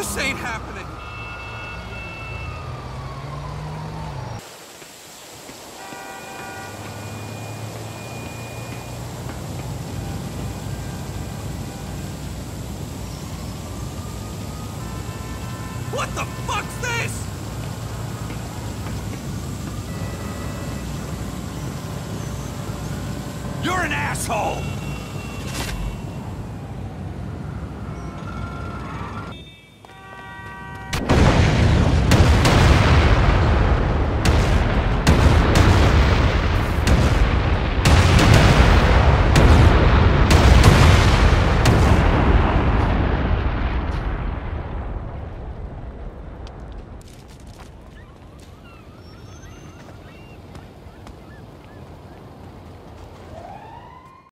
This ain't happening. What the fuck's this? You're an asshole!